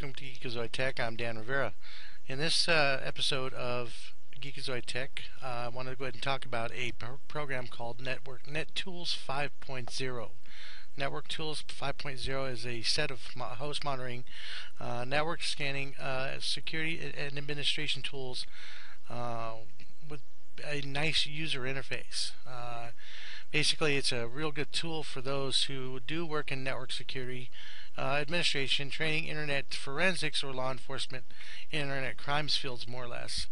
welcome to Geekazoid Tech. I'm Dan Rivera. In this uh, episode of Geekazoid Tech, uh, I want to go ahead and talk about a pro program called Network NetTools 5.0. Network Tools 5.0 is a set of mo host monitoring, uh, network scanning, uh, security and administration tools uh, with a nice user interface. Uh, basically, it's a real good tool for those who do work in network security administration, training, internet forensics, or law enforcement internet crimes fields, more or less.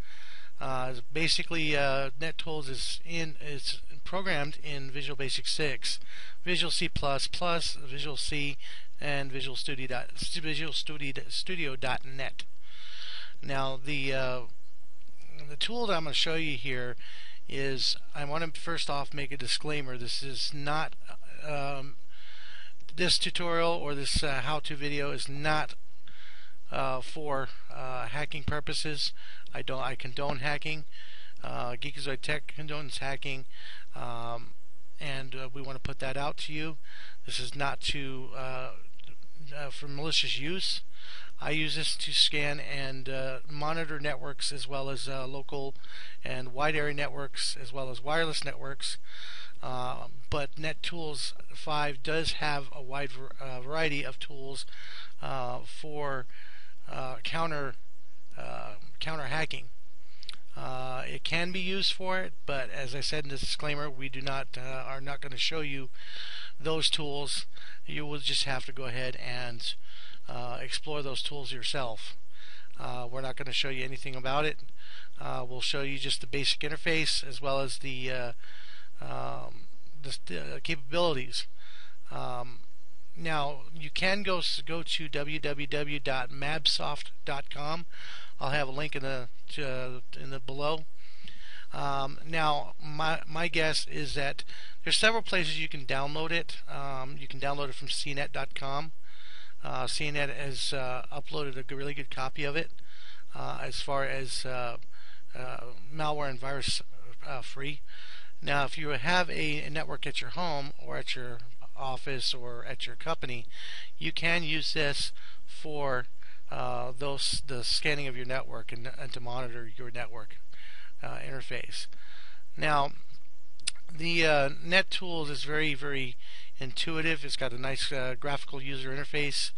Uh, basically, uh, NetTools is in it's programmed in Visual Basic 6, Visual C++, Visual C, and Visual Studio Visual Studio Studio.net. Now, the uh, the tool that I'm going to show you here is I want to first off make a disclaimer. This is not um, this tutorial or this uh, how-to video is not uh, for uh, hacking purposes. I don't. I condone hacking. Uh, Geekazoid Tech condones hacking, um, and uh, we want to put that out to you. This is not to uh, uh, for malicious use. I use this to scan and monitor networks as well as local and wide area networks as well as wireless networks. Um, but NetTools 5 does have a wide uh, variety of tools uh, for uh, counter uh, counter hacking. Uh, it can be used for it, but as I said in the disclaimer, we do not are not going to show you those tools. You will just have to go ahead and explore those tools yourself. we're not going to show you anything about it. we'll show you just the basic interface as well as the um, the uh, capabilities. Um, now you can go go to www.mabsoft.com. I'll have a link in the uh, in the below. Um, now my my guess is that there's several places you can download it. Um, you can download it from CNET.com. Uh, CNET has uh, uploaded a really good copy of it uh, as far as uh, malware and virus free. Now, if you have a network at your home or at your office or at your company, you can use this for uh, those the scanning of your network and, and to monitor your network uh, interface. Now, the uh, NetTools is very, very intuitive. It's got a nice uh, graphical user interface.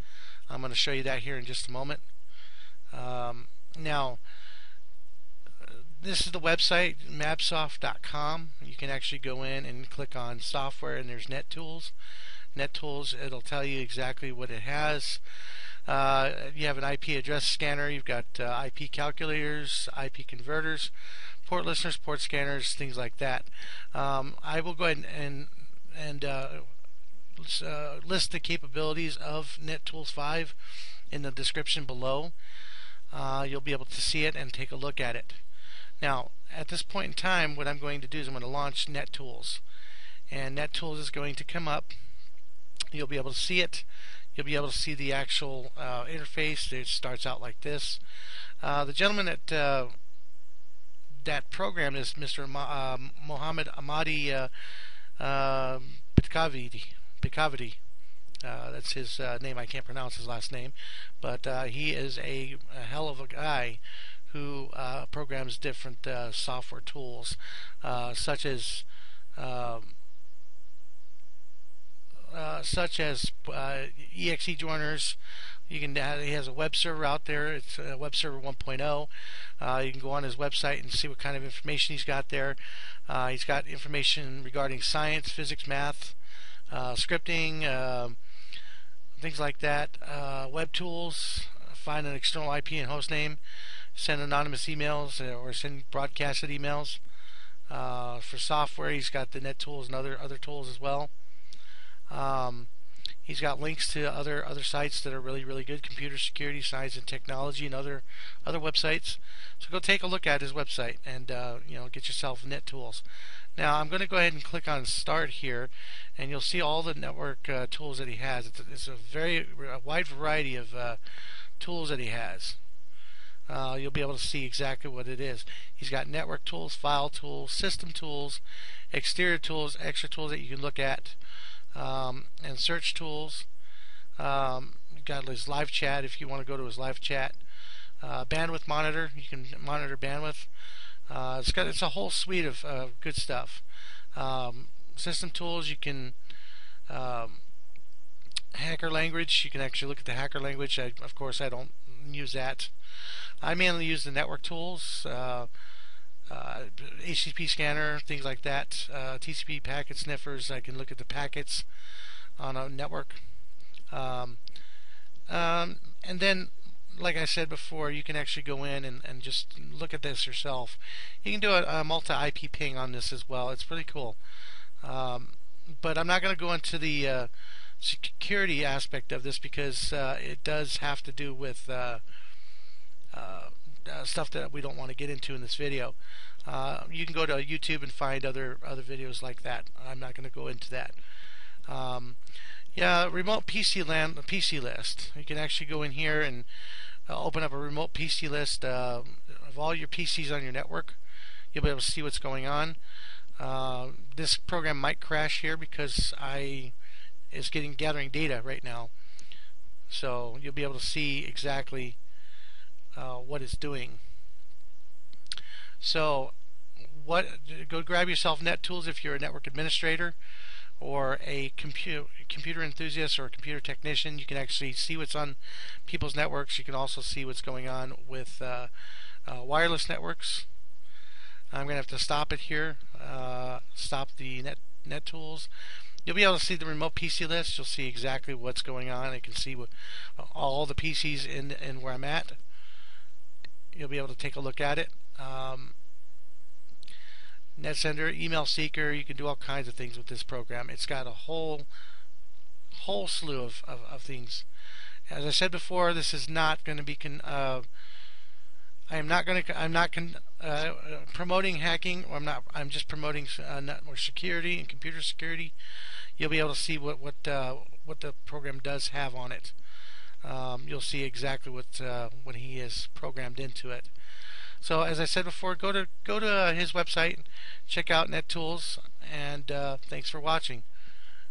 I'm going to show you that here in just a moment. Um, now, this is the website mabsoft.com you can actually go in and click on software and there's NetTools NetTools it'll tell you exactly what it has. Uh, you have an IP address scanner. You've got uh, IP calculators IP converters port listeners port scanners things like that. Um, I will go ahead and and, and uh, uh list the capabilities of NetTools 5 in the description below. Uh, you'll be able to see it and take a look at it now, at this point in time, what I'm going to do is I'm going to launch NetTools. And NetTools is going to come up. You'll be able to see it. You'll be able to see the actual uh, interface. It starts out like this. Uh, the gentleman that uh, that program is Mr. Ma uh, Mohammed Ahmadi uh, Pikavidi. Uh, that's his uh, name. I can't pronounce his last name, but uh, he is a, a, hell of a guy who uh, programs different uh, software tools, uh, such as um, uh, such as uh, exe joiners. You can he has a web server out there. It's a web server 1.0. you can go on his website and see what kind of information he's got there. he's got information regarding science, physics, math, scripting, um, things like that. web tools. Find an external IP and host name send anonymous emails uh, or send broadcasted emails. Uh, for software, he's got the NetTools and other other tools as well. Um, he's got links to other other sites that are really really good, computer security, science and technology, and other other websites. So go take a look at his website and uh, you know get yourself NetTools. Now I'm going to go ahead and click on Start here, and you'll see all the network uh, tools that he has. It's a, it's a very a wide variety of uh, tools that he has uh, you'll be able to see exactly what it is. He's got network tools, file tools, system tools, exterior tools, extra tools that you can look at, um, and search tools. Um, got his live chat if you want to go to his live chat. Uh, bandwidth monitor, you can monitor bandwidth. Uh, it's got it's a whole suite of uh, good stuff. Um, system tools, you can um, hacker language. You can actually look at the hacker language. I, of course, I don't use that. I mainly use the network tools, uh, uh, HTTP scanner, things like that. Uh, TCP packet sniffers. I can look at the packets on a network. Um, um, and then, like I said before, you can actually go in and, and just look at this yourself. You can do a, a multi-IP ping on this as well. It's pretty cool. Um, but I'm not going to go into the uh, security aspect of this because uh, it does have to do with uh, uh, uh stuff that we don't want to get into in this video. Uh, you can go to YouTube and find other other videos like that. I'm not going to go into that. Um, yeah, remote PC PC list. You can actually go in here and open up a remote PC list of all your PCs on your network. You'll be able to see what's going on. Uh, this program might crash here because I is getting gathering data right now. So you'll be able to see exactly uh, what it's doing. So what go grab yourself NetTools if you're a network administrator or a computer computer enthusiast or a computer technician. You can actually see what's on people's networks. You can also see what's going on with uh, uh, wireless networks. I'm going to have to stop it here. Uh, stop the net net tools. You'll be able to see the remote PC list. You'll see exactly what's going on. You can see what all the PCs in in where I'm at. You'll be able to take a look at it. Um, NetSender, email seeker. You can do all kinds of things with this program. It's got a whole whole slew of, of, of things. As I said before, this is not going to be con, uh, I am not going to. I'm not con, uh, promoting hacking. I'm not. I'm just promoting uh, network security and computer security. You'll be able to see what what uh, what the program does have on it. Um, you'll see exactly what uh, what he has programmed into it. So as I said before, go to go to his website, check out NetTools, and uh, thanks for watching.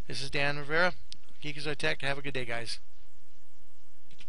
This is Dan Rivera, Geekazoid Tech. Have a good day, guys.